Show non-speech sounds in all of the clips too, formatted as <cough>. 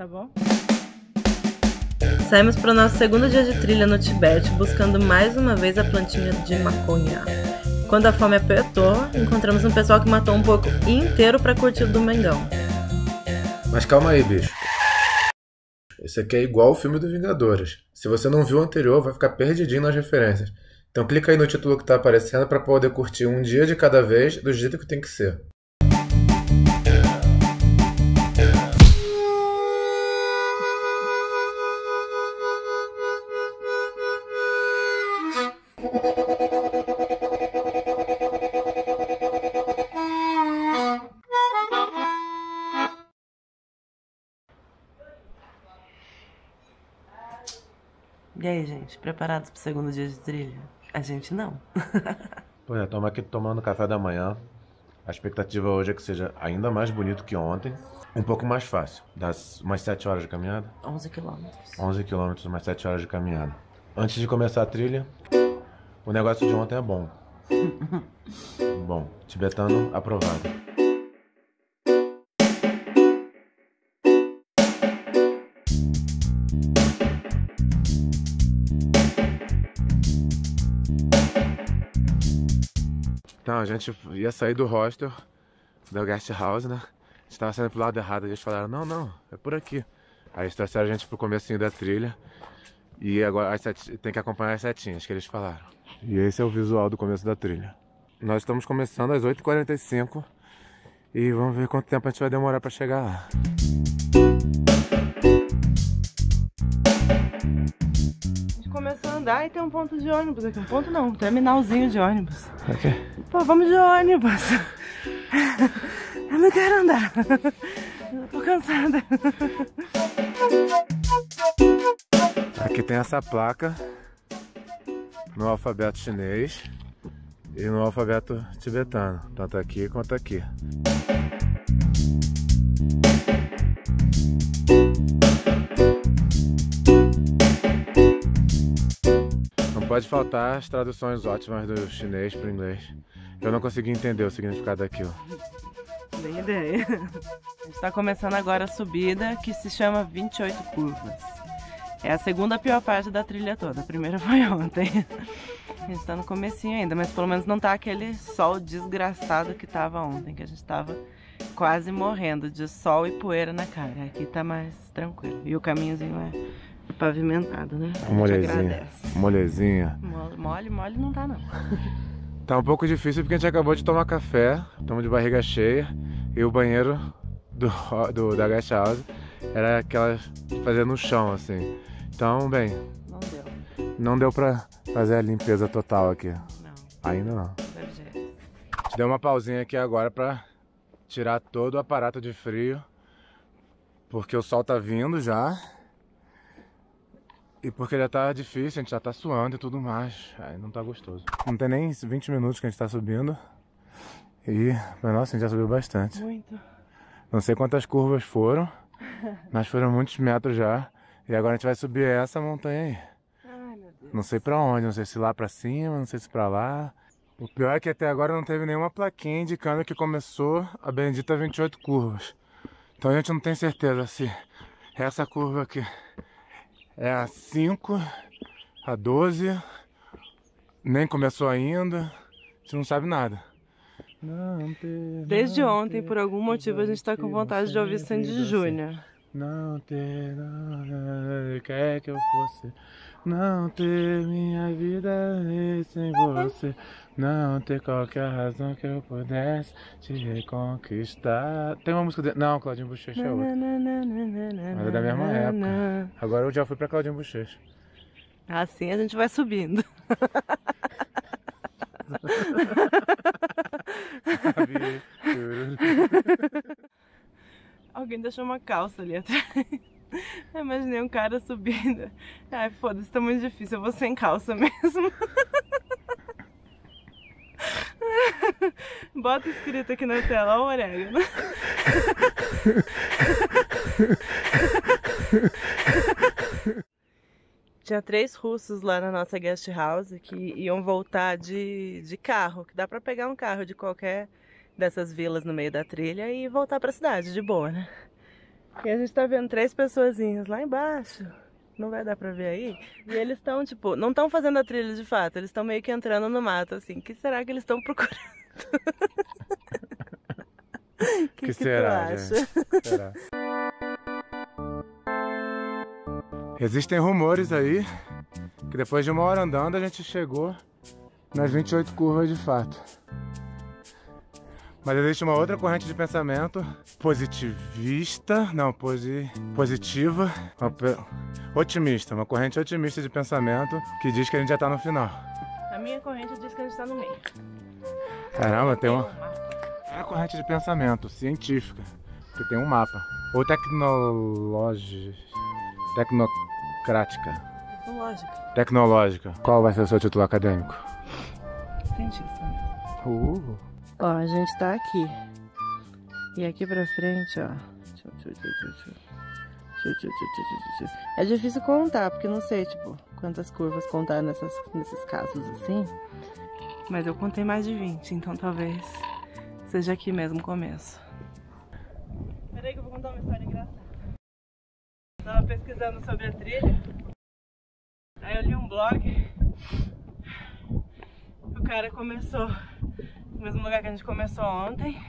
tá bom? Saímos para o nosso segundo dia de trilha no Tibete, buscando mais uma vez a plantinha de maconha. Quando a fome apertou, encontramos um pessoal que matou um porco inteiro para curtir o domingão. Mas calma aí, bicho. Esse aqui é igual o filme do Vingadores. Se você não viu o anterior, vai ficar perdidinho nas referências. Então clica aí no título que está aparecendo para poder curtir um dia de cada vez do jeito que tem que ser. Aí, gente, preparados para o segundo dia de trilha? A gente não. <laughs> pois é, estamos aqui tomando café da manhã. A expectativa hoje é que seja ainda mais bonito que ontem. Um pouco mais fácil. Das umas 7 horas de caminhada? 11 quilômetros. 11 quilômetros, umas 7 horas de caminhada. Antes de começar a trilha, o negócio de ontem é bom. <laughs> bom, tibetano aprovado. Então, a gente ia sair do hostel, da guest house, né? A gente tava saindo pro lado errado, eles falaram, não, não, é por aqui. Aí eles trouxeram a gente pro comecinho da trilha. E agora tem que acompanhar as setinhas que eles falaram. E esse é o visual do começo da trilha. Nós estamos começando às 8h45 e vamos ver quanto tempo a gente vai demorar para chegar lá. Começou a andar e tem um ponto de ônibus aqui. Um ponto não, um terminalzinho de ônibus. Ok. Pô, vamos de ônibus. Eu não quero andar. Eu tô cansada. Aqui tem essa placa no alfabeto chinês e no alfabeto tibetano, tanto aqui quanto aqui. Pode faltar as traduções ótimas do chinês para o inglês. Eu não consegui entender o significado daquilo. Nem ideia. A gente está começando agora a subida que se chama 28 curvas. É a segunda pior parte da trilha toda. A primeira <laughs> foi ontem. A gente está no comecinho ainda, mas pelo menos não tá aquele sol desgraçado que tava ontem, que a gente tava quase morrendo de sol e poeira na cara. Aqui tá mais tranquilo. E o caminhozinho é pavimentado, né? Molezinha. Molezinha. Mole, mole não tá não. <laughs> Tá um pouco difícil porque a gente acabou de tomar café, estamos de barriga cheia e o banheiro do, <laughs> do da guest house era aquela fazer no chão assim. Então, bem, não deu. Não deu pra fazer a limpeza total aqui. Não. Ainda não. Deve. A gente deu uma pausinha aqui agora pra tirar todo o aparato de frio. Porque o sol tá vindo já. E porque já tá difícil, a gente já tá suando e tudo mais. Aí não tá gostoso. Não tem nem 20 minutos que a gente tá subindo. E, nossa, a gente já subiu bastante. Muito. Não sei quantas curvas foram, <laughs> mas foram muitos metros já. E agora a gente vai subir essa montanha aí. Ai, meu Deus. Não sei pra onde, não sei se lá pra cima, não sei se pra lá. O pior é que até agora não teve nenhuma plaquinha indicando que começou a bendita 28 curvas. Então a gente não tem certeza se essa curva aqui é a 5, a 12, nem começou ainda, a gente não sabe nada. Desde ontem, por algum motivo, a gente está com vontade de ouvir Sandy Júnior. Não ter nada, quer que eu fosse. Não ter minha vida sem você. Não ter qualquer razão que eu pudesse te reconquistar. Tem uma música de... Não, Claudinho Bochecha é outra. Mas é da mesma época. Agora eu já fui pra Claudinho Bochecha. Assim a gente vai subindo. <laughs> Alguém deixou uma calça ali atrás. <laughs> Eu imaginei um cara subindo. Ai, foda-se, tá muito difícil. Eu vou sem calça mesmo. <laughs> Bota escrito aqui na tela, ó o orégano. <laughs> Tinha três russos lá na nossa guest house que iam voltar de, de carro, que dá pra pegar um carro de qualquer dessas vilas no meio da trilha e voltar pra cidade de boa, né? E a gente tá vendo três pessoazinhas lá embaixo. Não vai dar pra ver aí. E eles estão, tipo, não estão fazendo a trilha de fato. Eles estão meio que entrando no mato, assim. O que será que eles estão procurando? <laughs> que, que, será, será? Existem rumores aí que depois de uma hora andando a gente chegou nas 28 curvas de fato. Mas existe uma outra corrente de pensamento positivista, não, posi, positiva, otimista, uma corrente otimista de pensamento que diz que a gente já está no final. A minha corrente diz que a gente está no meio. Caramba, tem uma. É a corrente de pensamento científica, que tem um mapa. Ou tecnológica. Tecnocrática. Tecnológica. Tecnológica. Qual vai ser o seu título acadêmico? Cientista. Uh. Ó, a gente tá aqui. E aqui pra frente, ó. É difícil contar, porque não sei, tipo, quantas curvas contar nessas, nesses casos assim. Mas eu contei mais de 20, então talvez seja aqui mesmo o começo. Peraí que eu vou contar uma história engraçada. Eu tava pesquisando sobre a trilha. Aí eu li um blog. O cara começou mesmo lugar que a gente começou ontem.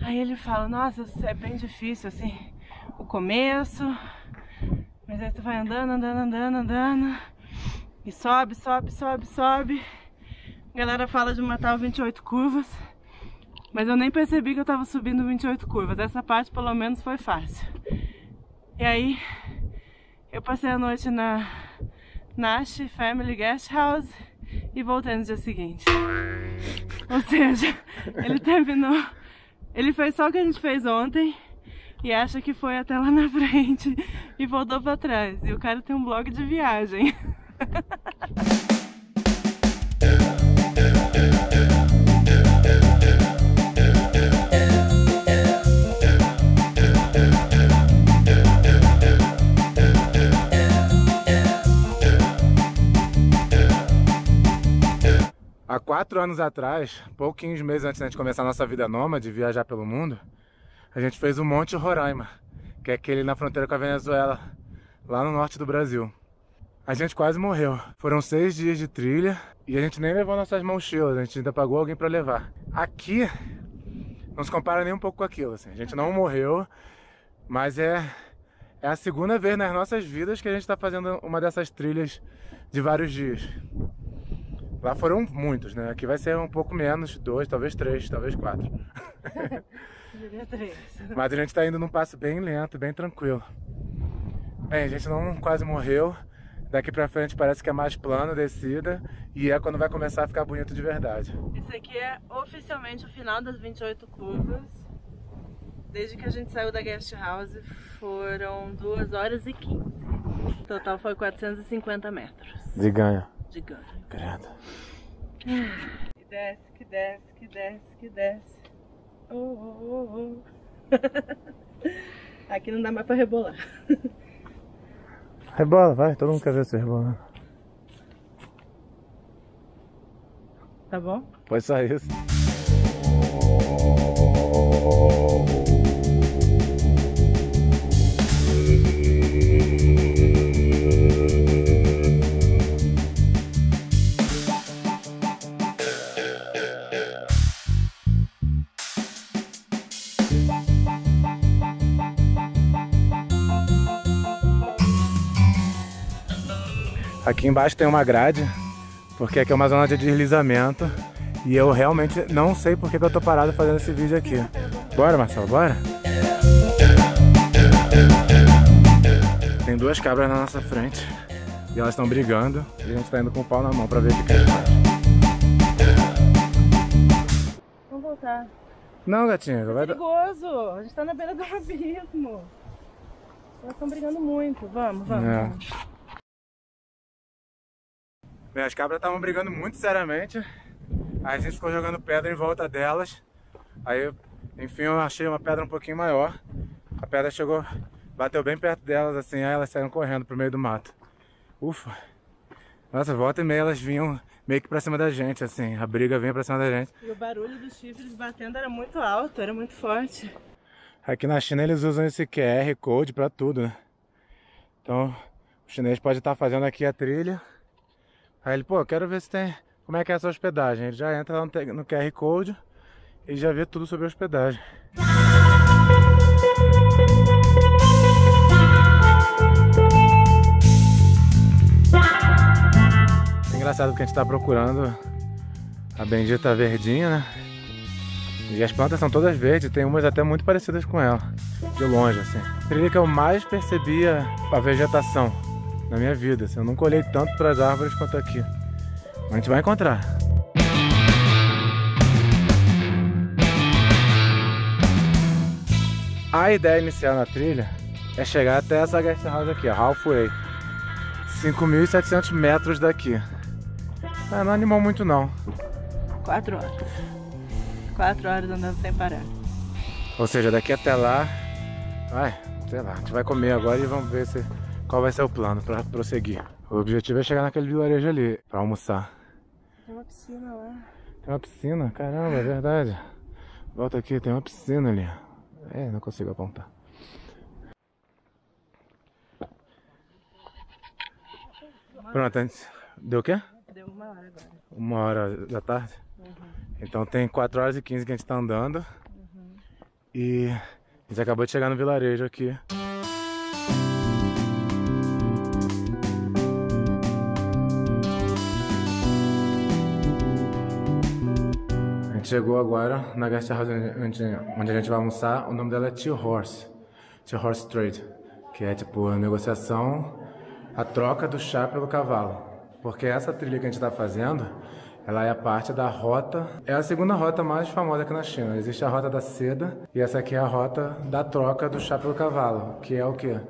Aí ele fala, nossa, é bem difícil assim, o começo. Mas aí você vai andando, andando, andando, andando. E sobe, sobe, sobe, sobe. A galera fala de matar 28 curvas. Mas eu nem percebi que eu tava subindo 28 curvas. Essa parte pelo menos foi fácil. E aí eu passei a noite na Nash Family Guest House e voltei no dia seguinte. Ou seja, ele terminou. Ele fez só o que a gente fez ontem e acha que foi até lá na frente e voltou para trás. E o cara tem um blog de viagem. <laughs> Há quatro anos atrás, pouquinhos meses antes de começar a nossa vida nômade, viajar pelo mundo, a gente fez o Monte Roraima, que é aquele na fronteira com a Venezuela, lá no norte do Brasil. A gente quase morreu. Foram seis dias de trilha e a gente nem levou nossas mochilas, a gente ainda pagou alguém para levar. Aqui não se compara nem um pouco com aquilo, assim. A gente não morreu, mas é, é a segunda vez nas nossas vidas que a gente está fazendo uma dessas trilhas de vários dias. Lá foram muitos, né? Aqui vai ser um pouco menos, dois, talvez três, talvez quatro. <laughs> Mas a gente tá indo num passo bem lento, bem tranquilo. Bem, a gente não quase morreu. Daqui pra frente parece que é mais plano, descida. E é quando vai começar a ficar bonito de verdade. Esse aqui é oficialmente o final das 28 curvas. Desde que a gente saiu da guest house foram 2 horas e 15. O total foi 450 metros. De ganho de ganho. Credo. Que desce, que desce, que desce, que desce. Oh, oh, oh. <laughs> Aqui não dá mais pra rebolar. Rebola, vai, todo mundo quer ver você rebolando. Tá bom? Pode só Aqui embaixo tem uma grade, porque aqui é uma zona de deslizamento. E eu realmente não sei porque que eu tô parado fazendo esse vídeo aqui. Bora, Marcelo, bora? Tem duas cabras na nossa frente. E elas estão brigando. E a gente tá indo com o pau na mão pra ver o que faz. Vamos voltar. Não, gatinha. Vai é perigoso. A gente tá na beira do abismo. Elas estão brigando muito. Vamos, vamos. É. vamos. As cabras estavam brigando muito seriamente. Aí a gente ficou jogando pedra em volta delas. Aí, enfim, eu achei uma pedra um pouquinho maior. A pedra chegou, bateu bem perto delas, assim, aí elas saíram correndo pro meio do mato. Ufa! Nossa, volta e meia elas vinham meio que pra cima da gente, assim. A briga vinha pra cima da gente. E o barulho dos chifres batendo era muito alto, era muito forte. Aqui na China eles usam esse QR Code para tudo, né? Então, o chinês pode estar tá fazendo aqui a trilha. Aí ele, pô, quero ver se tem. Como é que é essa hospedagem? Ele já entra no, no QR Code e já vê tudo sobre a hospedagem. É engraçado que a gente está procurando a bendita verdinha, né? E as plantas são todas verdes, tem umas até muito parecidas com ela, de longe, assim. A trilha que eu mais percebia a vegetação na minha vida, assim. Eu nunca olhei tanto para as árvores quanto aqui. Mas a gente vai encontrar. A ideia inicial na trilha é chegar até essa guest house aqui, ó, halfway. 5.700 metros daqui. Ah, não animou muito não. Quatro horas. Quatro horas andando sem parar. Ou seja, daqui até lá, vai, sei lá, a gente vai comer agora e vamos ver se, qual vai ser o plano para prosseguir. O objetivo é chegar naquele vilarejo ali, para almoçar. Tem uma piscina lá. Tem uma piscina? Caramba, é verdade. Volta aqui, tem uma piscina ali. É, não consigo apontar. Pronto, antes. Deu o quê? Deu uma hora agora. Uma hora da tarde? Uhum. Então tem 4 horas e 15 que a gente tá andando. Uhum. E a gente acabou de chegar no vilarejo aqui. Chegou agora na guest house onde, onde a gente vai almoçar. O nome dela é Two Horse. Two Horse Trade. Que é tipo a negociação, a troca do chá pelo cavalo. Porque essa trilha que a gente está fazendo, ela é a parte da rota, é a segunda rota mais famosa aqui na China. Existe a rota da seda e essa aqui é a rota da troca do chá pelo cavalo, que é o que?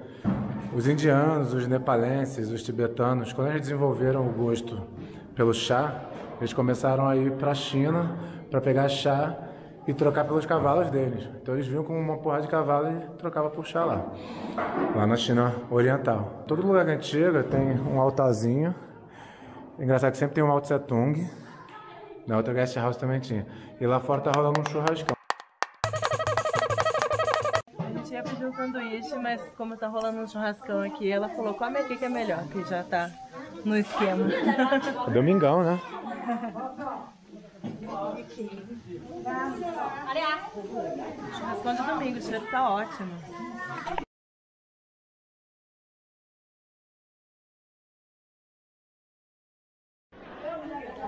Os indianos, os nepalenses, os tibetanos, quando eles desenvolveram o gosto pelo chá, eles começaram a ir para a China para pegar chá e trocar pelos cavalos deles. Então eles vinham com uma porrada de cavalo e trocava por chá lá, lá na China Oriental. Todo lugar que a gente chega tem um altarzinho engraçado que sempre tem um Mao Tse Tung. Na outra guest house também tinha. E lá fora tá rolando um churrascão. A gente ia pedir um sanduíche, mas como tá rolando um churrascão aqui, ela falou, come aqui que é melhor, que já tá no esquema. É domingão, né? <laughs> Churrascão de domingo, o cheiro tá ótimo.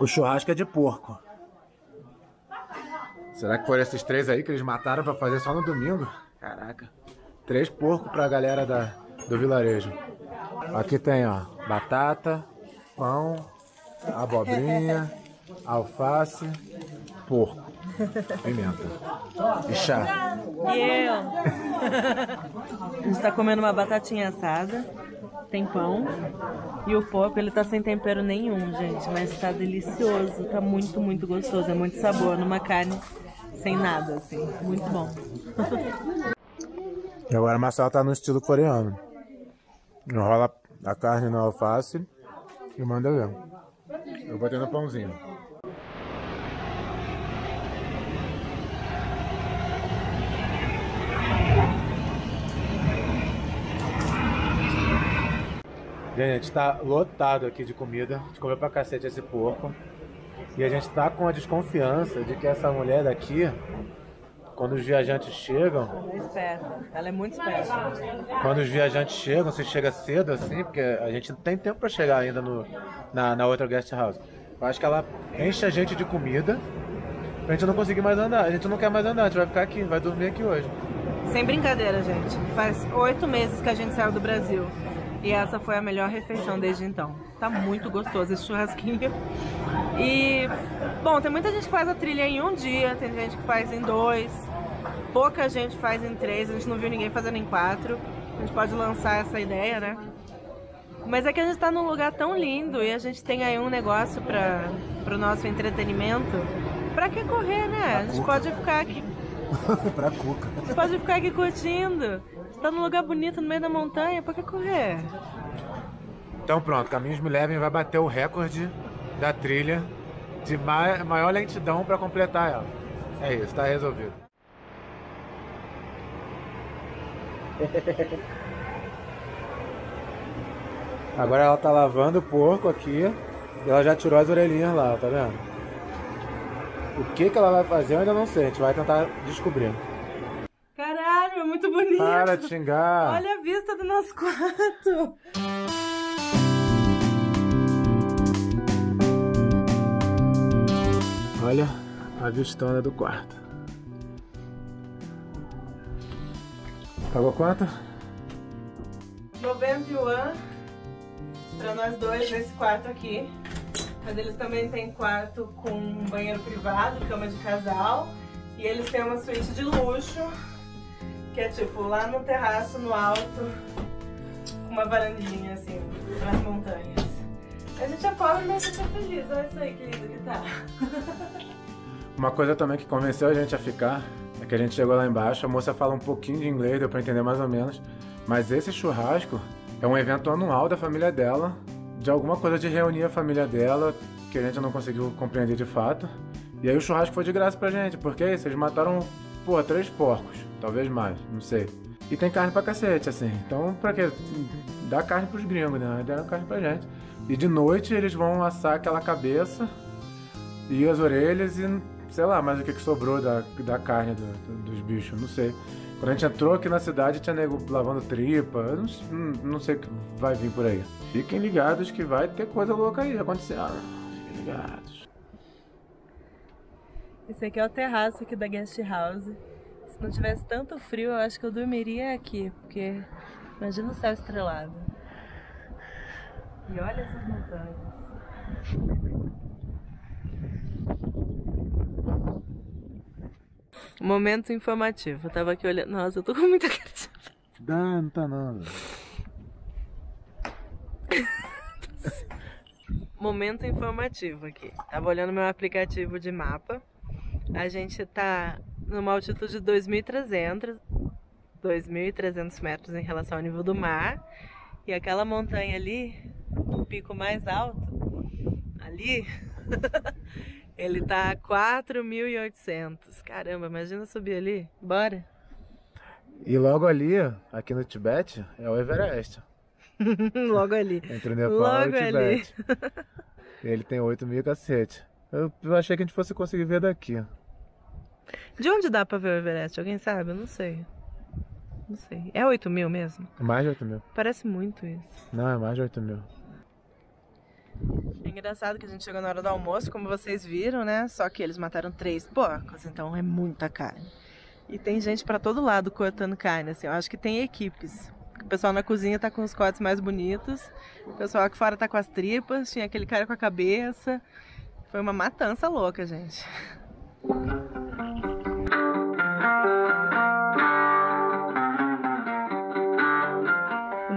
O churrasco é de porco. Será que foram esses três aí que eles mataram pra fazer só no domingo? Caraca. Três porcos pra galera da, do vilarejo. Aqui tem, ó, batata, pão, abobrinha, alface, porco, pimenta e chá. E eu? A gente tá comendo uma batatinha assada tem pão. E o porco, ele tá sem tempero nenhum, gente. Mas tá delicioso. Tá muito, muito gostoso. É muito sabor numa carne sem nada, assim. Muito bom. E agora a Marcela tá no estilo coreano. Enrola a carne na alface e manda ver. Eu botei no pãozinho. Gente, a gente tá lotado aqui de comida. A gente comeu pra cacete esse porco. E a gente tá com a desconfiança de que essa mulher daqui, quando os viajantes chegam. Ela é esperta. Ela é muito esperta. Quando os viajantes chegam, você chega cedo assim, porque a gente não tem tempo pra chegar ainda no, na, na outra guest house. Eu acho que ela enche a gente de comida pra gente não conseguir mais andar. A gente não quer mais andar, a gente vai ficar aqui, vai dormir aqui hoje. Sem brincadeira, gente. Faz oito meses que a gente saiu do Brasil. E essa foi a melhor refeição desde então. Tá muito gostoso esse churrasquinho. E, bom, tem muita gente que faz a trilha em um dia, tem gente que faz em dois. Pouca gente faz em três, a gente não viu ninguém fazendo em quatro. A gente pode lançar essa ideia, né? Mas é que a gente tá num lugar tão lindo e a gente tem aí um negócio para o nosso entretenimento. Pra que correr, né? A gente pode ficar aqui. <laughs> pra cuca. A gente pode ficar aqui curtindo tá num lugar bonito no meio da montanha, por que correr? Então pronto, Caminhos Me Levem vai bater o recorde da trilha de maior lentidão para completar ela. É isso, tá resolvido. <laughs> Agora ela tá lavando o porco aqui e ela já tirou as orelhinhas lá, tá vendo? O que que ela vai fazer eu ainda não sei, a gente vai tentar descobrir. Muito bonito. Para de xingar! Olha a vista do nosso quarto. Olha a vistona do quarto. Pagou quanto? 91 pra nós dois nesse quarto aqui. Mas eles também têm quarto com banheiro privado, cama de casal. E eles têm uma suíte de luxo, que é tipo lá no terraço, no alto, com uma varandinha assim, pras montanhas. A gente é pobre, mas a gente é feliz. Olha isso aí que lindo que tá. <laughs> Uma coisa também que convenceu a gente a ficar é que a gente chegou lá embaixo, a moça fala um pouquinho de inglês, deu pra entender mais ou menos. Mas esse churrasco é um evento anual da família dela, de alguma coisa de reunir a família dela, que a gente não conseguiu compreender de fato. E aí o churrasco foi de graça pra gente, porque isso, eles mataram, pô, três porcos, talvez mais, não sei. E tem carne pra cacete, assim. Então, pra quê? Dá carne pros gringos, né? Deram carne pra gente. E de noite eles vão assar aquela cabeça e as orelhas e sei lá mais o que, que sobrou da, da carne do- do- dos bichos, não sei. Quando a gente entrou aqui na cidade tinha nego lavando tripa, não, s- não- sei o que vai vir por aí. Fiquem ligados que vai ter coisa louca aí acontecendo. Fiquem ligados. Esse aqui é o terraço aqui da guest house. Se não tivesse tanto frio, eu acho que eu dormiria aqui, porque imagina o céu estrelado. E olha essas montanhas. Momento informativo. Eu tava aqui olhando. Nossa, eu tô com muita <laughs> cara de- Dá, não tá não. Momento informativo aqui. Tava olhando meu aplicativo de mapa. A gente tá numa altitude de 2.300 2.300 metros em relação ao nível do mar. E aquela montanha ali, o pico mais alto, ali, <laughs> ele tá a 4.800. Caramba, imagina subir ali. Bora. E logo ali, aqui no Tibete, é o Everest. <laughs> Logo ali. Entre o Nepal Logo e o ali. Tibete. Ele tem 8 mil cacete. Eu, eu achei que a gente fosse conseguir ver daqui. De onde dá pra ver o Everest? Alguém sabe? Eu não sei. Não sei. É 8 mil mesmo? Mais de 8 mil. Parece muito isso. Não, é mais de 8 mil. É engraçado que a gente chegou na hora do almoço, como vocês viram, né? Só que eles mataram três porcos, então é muita carne. E tem gente pra todo lado cortando carne, assim. Eu acho que tem equipes. O pessoal na cozinha tá com os cortes mais bonitos. O pessoal aqui fora tá com as tripas. Tinha aquele cara com a cabeça. Foi uma matança louca, gente.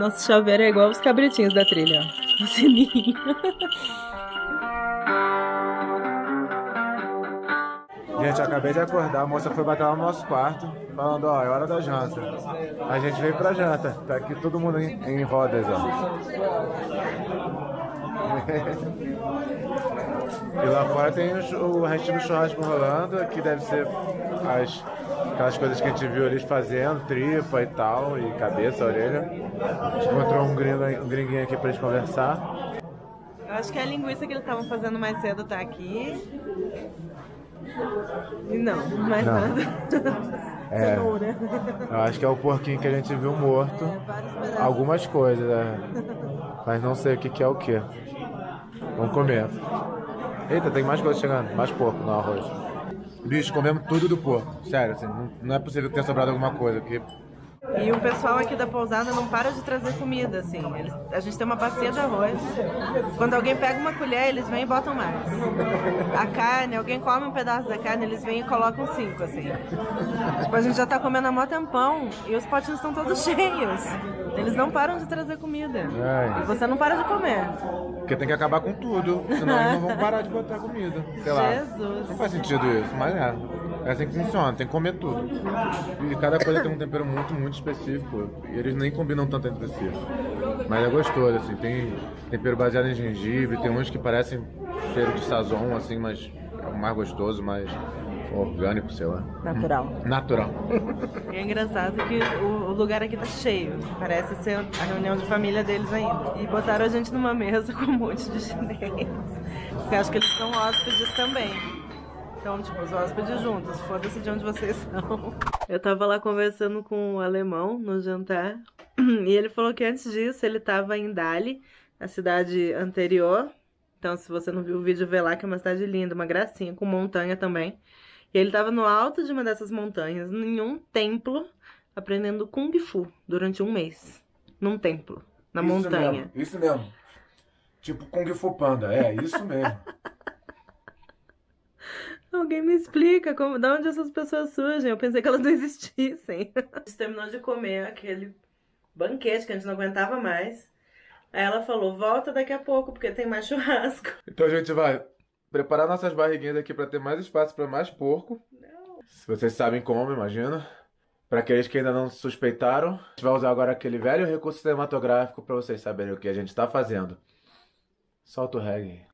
Nosso chaveiro é igual os cabritinhos da trilha, ó. O sininho. Gente, eu acabei de acordar, a moça foi bater lá no nosso quarto, falando, ó, é hora da janta. A gente veio pra janta, tá aqui todo mundo em, em rodas, ó. <laughs> e lá fora tem o, o restinho do churrasco rolando, que deve ser as, aquelas coisas que a gente viu eles fazendo, tripa e tal, e cabeça, orelha. A gente encontrou um, gringo, um gringuinho aqui pra gente conversar. Eu acho que a linguiça que eles estavam fazendo mais cedo tá aqui. E não, mais Não. nada. É. Cenoura. Eu acho que é o porquinho que a gente viu morto. Pedaços. Algumas coisas, né? Mas não sei o que, que é o que. Vamos comer. Eita, tem mais coisa chegando. Mais porco no arroz. Bicho, comemos tudo do porco. Sério, assim, não, é possível que tenha sobrado alguma coisa. Porque E o pessoal aqui da pousada não para de trazer comida, assim. Eles- a gente tem uma bacia de arroz. Quando alguém pega uma colher, eles vêm e botam mais. A carne, alguém come um pedaço da carne, eles vêm e colocam cinco, assim. Tipo, a gente já tá comendo há mó tempão e os potinhos estão todos <laughs> cheios. Eles não param de trazer comida. E Ai, você não para de comer. porque tem que acabar com tudo. Senão eles não vão <laughs> parar de botar comida. Sei lá. Jesus. Não faz sentido isso, mas é. É assim que funciona, tem que comer tudo. E cada coisa tem um tempero muito, muito específico. E eles nem combinam tanto entre si. Mas é gostoso, assim. Tem tempero baseado em gengibre, tem uns que parecem cheiro de sazon, assim, mas é o mais gostoso, mais orgânico, sei lá. Natural. Natural. E é engraçado que o, o lugar aqui tá cheio. Parece ser a reunião de família deles ainda. E botaram a gente numa mesa <laughs> com um monte de chinês. Porque acho que eles são hóspedes também. Então, tipo, os hóspedes juntos, foda-se de onde vocês <laughs> são. Eu tava lá conversando com o alemão no jantar. <clears throat> E ele falou que antes disso ele tava em Dali, a cidade anterior. Então, se você não viu o vídeo, vê lá que é uma cidade linda, uma gracinha, com montanha também. E ele tava no alto de uma dessas montanhas, em um templo, aprendendo Kung Fu durante um mês. Num templo, na Isso montanha. mesmo, isso mesmo. Tipo Kung Fu Panda, é, isso mesmo. Alguém me explica como, de onde essas pessoas surgem? Eu pensei que elas não existissem. A gente terminou de comer aquele banquete que a gente não aguentava mais. Aí ela falou: volta daqui a pouco, porque tem mais churrasco. <laughs> Então a gente vai preparar nossas barriguinhas aqui pra ter mais espaço pra mais porco. Se vocês sabem como, imagino. Pra aqueles que ainda não suspeitaram, a gente vai usar agora aquele velho recurso cinematográfico pra vocês saberem o que a gente tá fazendo. Solta o reggae.